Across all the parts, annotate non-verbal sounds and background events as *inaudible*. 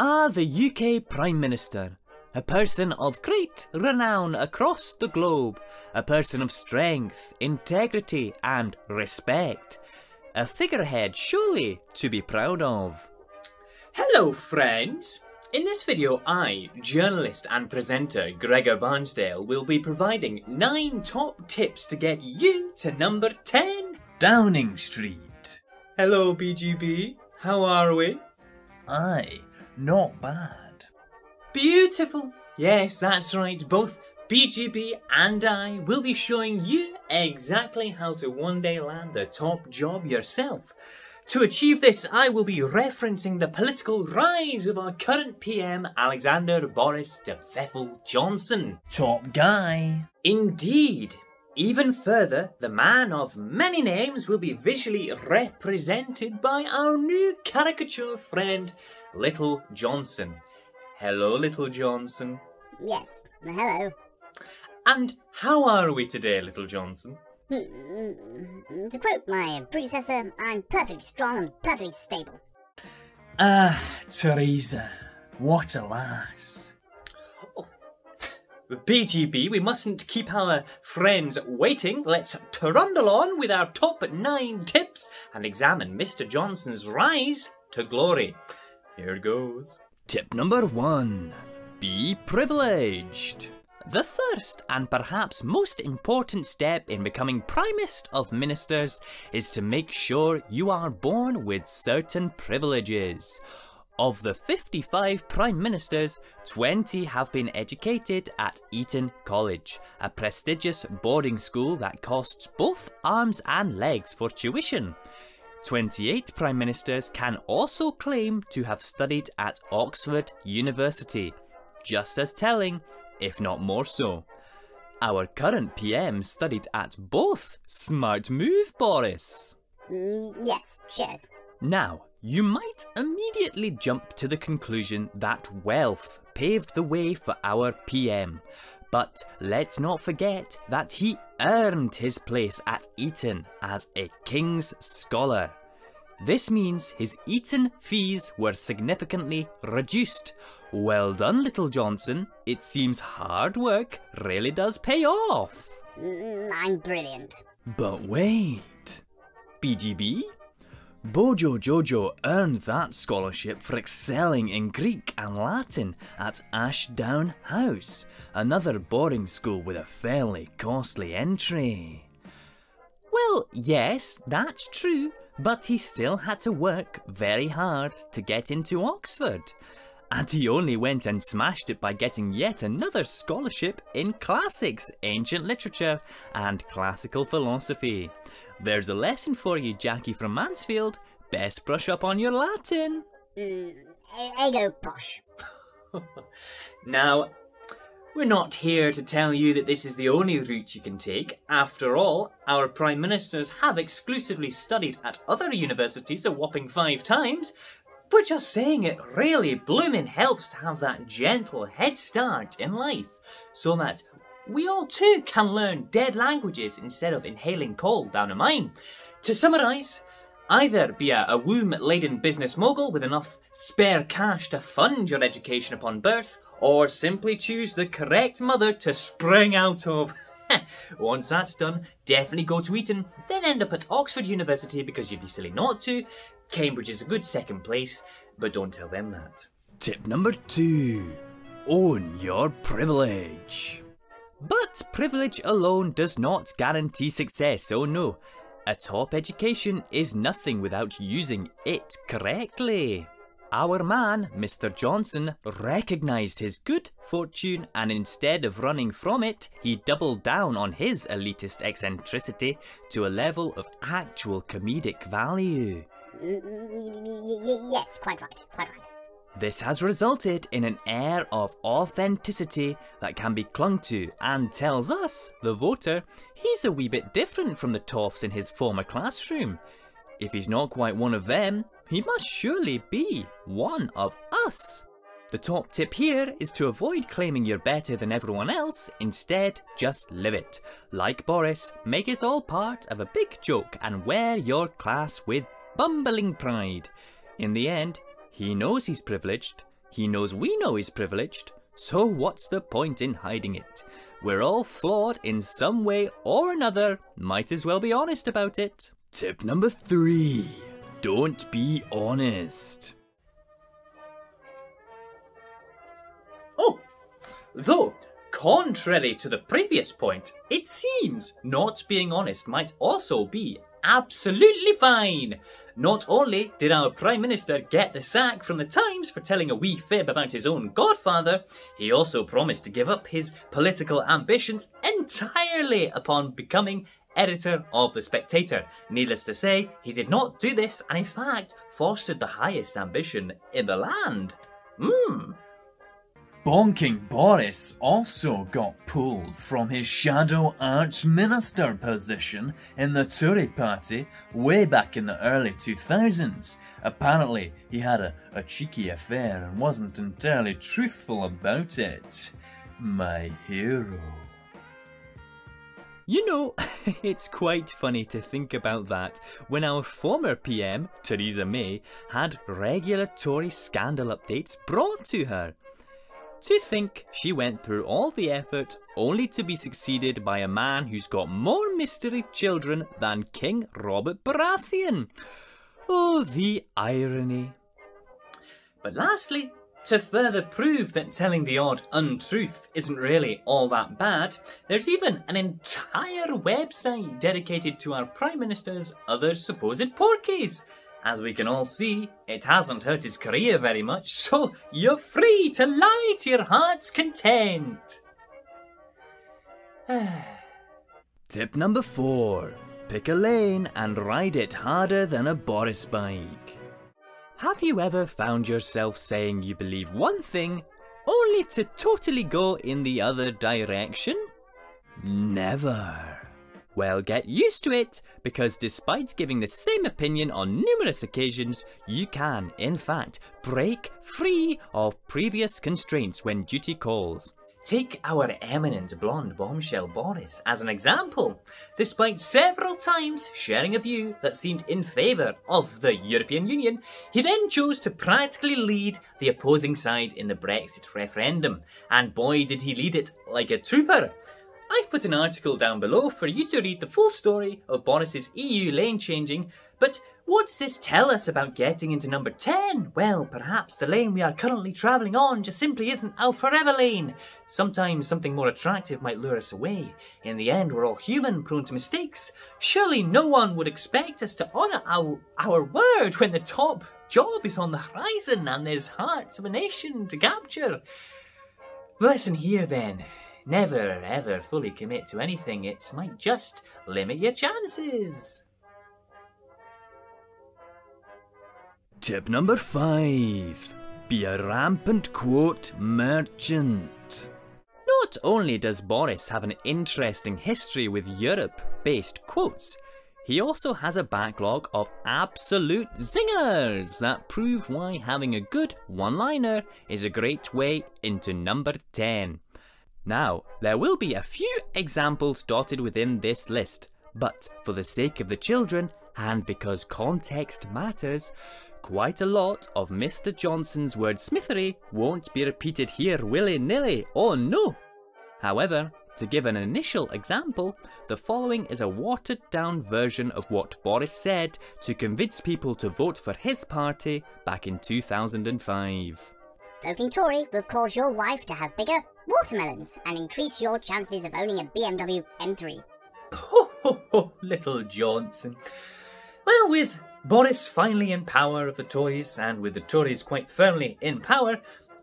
Ah, the UK Prime Minister. A person of great renown across the globe. A person of strength, integrity, and respect. A figurehead surely to be proud of. Hello, friends! In this video, I, journalist and presenter Gregor Barnsdale, will be providing 9 top tips to get you to number 10 Downing Street. Hello, BGB. How are we? Aye, not bad. Beautiful. Yes, that's right. Both BGB and I will be showing you exactly how to one day land the top job yourself. To achieve this, I will be referencing the political rise of our current PM, Alexander Boris de Pfeffel Johnson. Top guy. Indeed. Even further, the man of many names will be visually represented by our new caricature friend, Little Johnson. Hello, Little Johnson. Yes, hello. And how are we today, Little Johnson? Mm, To quote my predecessor, I'm perfectly strong and perfectly stable. Ah, Theresa. What a lass. BGB, we mustn't keep our friends waiting. Let's trundle on with our top nine tips and examine Mr. Johnson's rise to glory. Here goes. Tip number one Be privileged. The first and perhaps most important step in becoming primest of ministers is to make sure you are born with certain privileges. Of the 55 prime ministers, 20 have been educated at Eton College, a prestigious boarding school that costs both arms and legs for tuition. 28 prime ministers can also claim to have studied at Oxford University. Just as telling, if not more so. Our current PM studied at both. Smart move, Boris. Mm, yes, cheers. Now, you might immediately jump to the conclusion that wealth paved the way for our PM. But let's not forget that he earned his place at Eton as a King's Scholar. This means his Eton fees were significantly reduced. Well done, Little Johnson. It seems hard work really does pay off. Mm, I'm brilliant. But wait. BGB? Bojo Jojo earned that scholarship for excelling in Greek and Latin at Ashdown House, another boarding school with a fairly costly entry. Well, yes, that's true, but he still had to work very hard to get into Oxford. And he only went and smashed it by getting yet another scholarship in classics, ancient literature, and classical philosophy. There's a lesson for you, Jackie from Mansfield. Best brush up on your Latin. Mm, ego posh. *laughs* Now, we're not here to tell you that this is the only route you can take. After all, our Prime Ministers have exclusively studied at other universities a whopping five times. We're just saying it really bloomin' helps to have that gentle head start in life, so that we all too can learn dead languages instead of inhaling coal down a mine. To summarise, either be a, a womb-laden business mogul with enough spare cash to fund your education upon birth, or simply choose the correct mother to spring out of. *laughs* Once that's done, definitely go to Eton, then end up at Oxford University because you'd be silly not to. Cambridge is a good second place, but don't tell them that. Tip number two Own your privilege. But privilege alone does not guarantee success, oh no. A top education is nothing without using it correctly. Our man, Mr. Johnson, recognised his good fortune and instead of running from it, he doubled down on his elitist eccentricity to a level of actual comedic value. Yes, quite right, quite right. This has resulted in an air of authenticity that can be clung to and tells us, the voter, he's a wee bit different from the toffs in his former classroom. If he's not quite one of them, he must surely be one of us. The top tip here is to avoid claiming you're better than everyone else, instead, just live it. Like Boris, make it all part of a big joke and wear your class with bumbling pride. In the end, he knows he's privileged, He knows we know he's privileged, so what's the point in hiding it? We're all flawed in some way or another, might as well be honest about it. Tip number three don't be honest. Oh, though, contrary to the previous point, it seems not being honest might also be absolutely fine. Not only did our Prime Minister get the sack from the Times for telling a wee fib about his own godfather, he also promised to give up his political ambitions entirely upon becoming editor of The Spectator. Needless to say, he did not do this and in fact fostered the highest ambition in the land. Hmm. Bonking Boris also got pulled from his shadow arch minister position in the Tory party way back in the early 2000s. Apparently, he had a, a cheeky affair and wasn't entirely truthful about it. My hero. You know, *laughs* it's quite funny to think about that when our former PM, Theresa May, had regular Tory scandal updates brought to her. To think she went through all the effort only to be succeeded by a man who's got more mystery children than King Robert Baratheon. Oh, the irony. But lastly, to further prove that telling the odd untruth isn't really all that bad, there's even an entire website dedicated to our Prime Minister's other supposed porkies. As we can all see, it hasn't hurt his career very much, so you're free to lie to your heart's content. *sighs* Tip number four pick a lane and ride it harder than a Boris bike. Have you ever found yourself saying you believe one thing only to totally go in the other direction? Never. Well, get used to it, because despite giving the same opinion on numerous occasions, you can, in fact, break free of previous constraints when duty calls. Take our eminent blonde bombshell Boris as an example. Despite several times sharing a view that seemed in favour of the European Union, he then chose to practically lead the opposing side in the Brexit referendum. And boy, did he lead it like a trooper. I've put an article down below for you to read the full story of Boris's EU lane changing, but what does this tell us about getting into number 10? Well, perhaps the lane we are currently travelling on just simply isn't our forever lane. Sometimes something more attractive might lure us away. In the end, we're all human, prone to mistakes. Surely no one would expect us to honour our, our word when the top job is on the horizon and there's hearts of a nation to capture. Lesson here then Never ever fully commit to anything, it might just limit your chances. Tip number five be a rampant quote merchant. Not only does Boris have an interesting history with Europe based quotes, he also has a backlog of absolute zingers that prove why having a good one liner is a great way into number 10. Now, there will be a few examples dotted within this list, but for the sake of the children, and because context matters, quite a lot of Mr. Johnson's wordsmithery won't be repeated here willy-nilly, oh no! However, to give an initial example, the following is a watered down version of what Boris said to convince people to vote for his party back in 2005. Voting Tory will cause your wife to have bigger watermelons and increase your chances of owning a BMW M3. Ho ho ho, little Johnson. Well, with Boris finally in power of the Tories, and with the Tories quite firmly in power,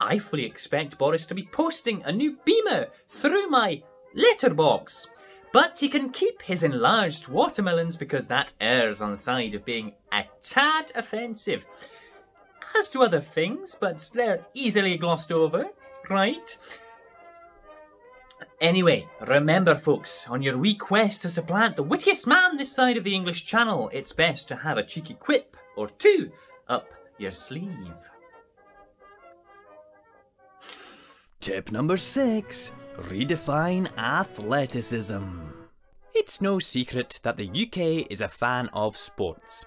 I fully expect Boris to be posting a new beamer through my letterbox. But he can keep his enlarged watermelons because that errs on the side of being a tad offensive as to other things, but they're easily glossed over, right? Anyway, remember folks, on your wee quest to supplant the wittiest man this side of the English Channel, it's best to have a cheeky quip or two up your sleeve. Tip number six redefine athleticism. It's no secret that the UK is a fan of sports.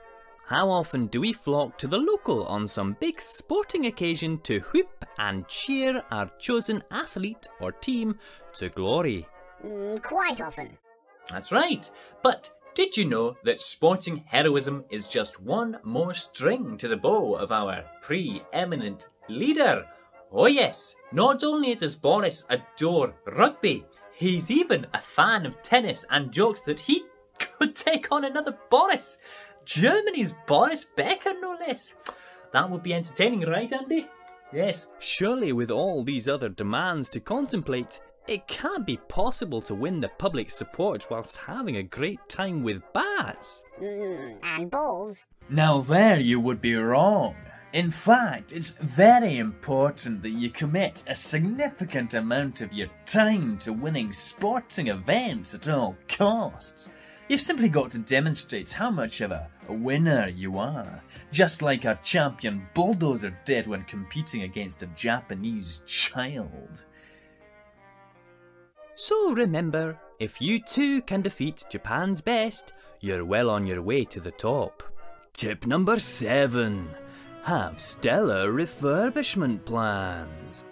How often do we flock to the local on some big sporting occasion to whoop and cheer our chosen athlete or team to glory. Mm, quite often. That's right. But did you know that sporting heroism is just one more string to the bow of our pre-eminent leader? Oh yes, not only does Boris adore rugby, he's even a fan of tennis and joked that he could take on another Boris. Germany's Boris Becker, no less. That would be entertaining, right, Andy? Yes. Surely, with all these other demands to contemplate, it can't be possible to win the public support whilst having a great time with bats. Mm, and balls. Now, there you would be wrong. In fact, it's very important that you commit a significant amount of your time to winning sporting events at all costs. You've simply got to demonstrate how much of a winner you are, just like our champion Bulldozer did when competing against a Japanese child. So remember, if you too can defeat Japan's best, you're well on your way to the top. Tip number 7 Have stellar refurbishment plans.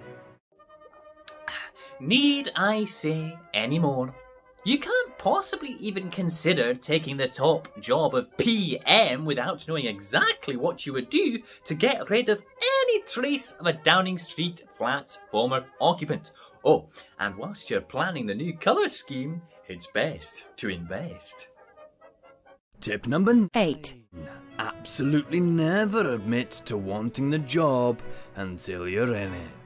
Need I say any more? You can't possibly even consider taking the top job of PM without knowing exactly what you would do to get rid of any trace of a Downing Street flat's former occupant. Oh, and whilst you're planning the new colour scheme, it's best to invest. Tip number 8. Absolutely never admit to wanting the job until you're in it.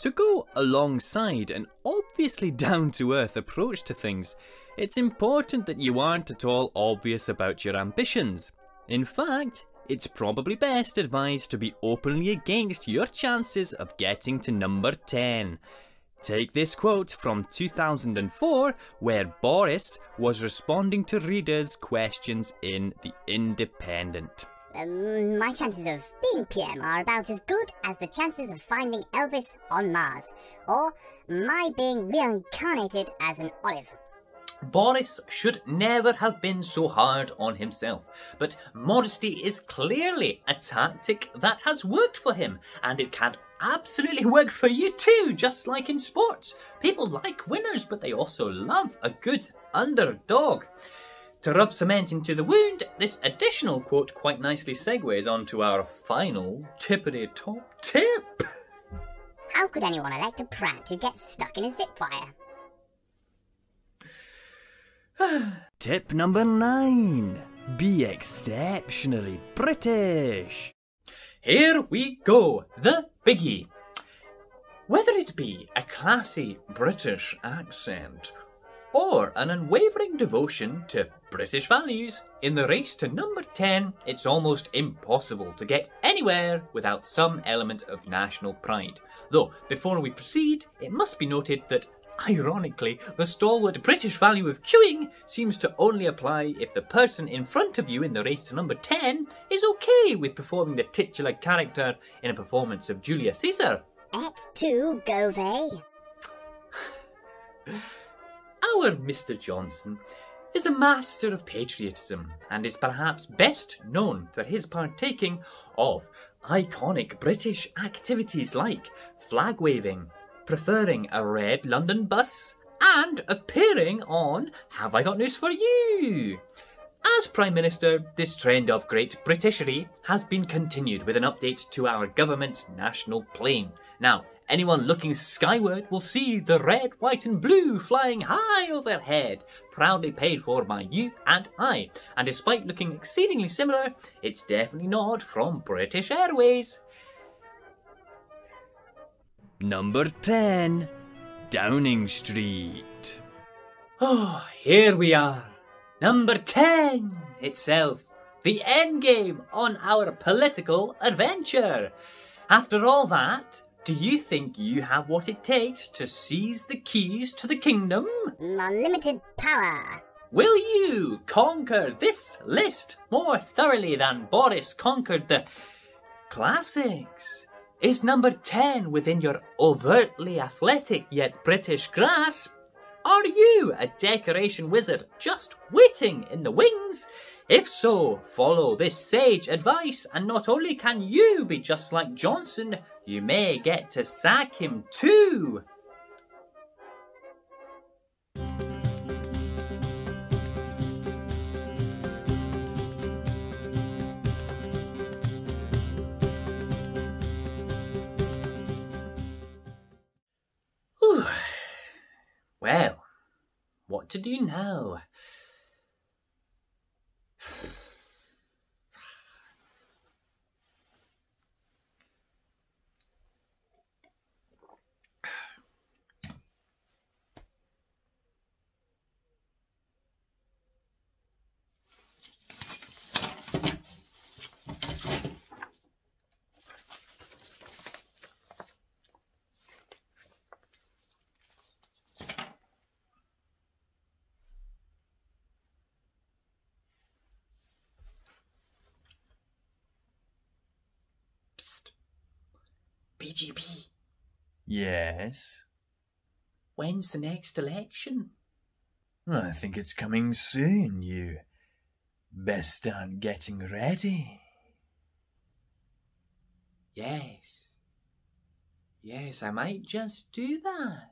To go alongside an obviously *laughs* down to earth approach to things, it's important that you aren't at all obvious about your ambitions. In fact, it's probably best advised to be openly against your chances of getting to number 10. Take this quote from 2004, where Boris was responding to readers' questions in The Independent. Um, my chances of being PM are about as good as the chances of finding Elvis on Mars, or my being reincarnated as an olive. Boris should never have been so hard on himself, but modesty is clearly a tactic that has worked for him, and it can absolutely work for you too, just like in sports. People like winners, but they also love a good underdog. To rub cement into the wound, this additional quote quite nicely segues onto our final tippity top tip. How could anyone elect a prat who gets stuck in a zip wire? *sighs* Tip number 9 Be exceptionally British. Here we go, the biggie. Whether it be a classy British accent or an unwavering devotion to British values, in the race to number 10, it's almost impossible to get anywhere without some element of national pride. Though, before we proceed, it must be noted that Ironically, the stalwart British value of queuing seems to only apply if the person in front of you in the race to number 10 is okay with performing the titular character in a performance of Julius Caesar. Et tu, Gove? Our Mr. Johnson is a master of patriotism and is perhaps best known for his partaking of iconic British activities like flag waving, preferring a red London bus, and appearing on Have I Got News for You? As Prime Minister, this trend of Great Britishery has been continued with an update to our government's national plane. Now, anyone looking skyward will see the red, white, and blue flying high overhead, proudly paid for by you and I. And despite looking exceedingly similar, it's definitely not from British Airways. Number 10 Downing Street. Oh, here we are. Number 10 itself. The endgame on our political adventure. After all that, do you think you have what it takes to seize the keys to the kingdom? Unlimited power. Will you conquer this list more thoroughly than Boris conquered the classics? Is number 10 within your overtly athletic yet British grasp? Are you a decoration wizard just waiting in the wings? If so, follow this sage advice, and not only can you be just like Johnson, you may get to sack him too. Well, what to do now? BGB, Yes? when's the next election? I think it's coming soon. You best start getting ready. Yes. Yes, I might just do that.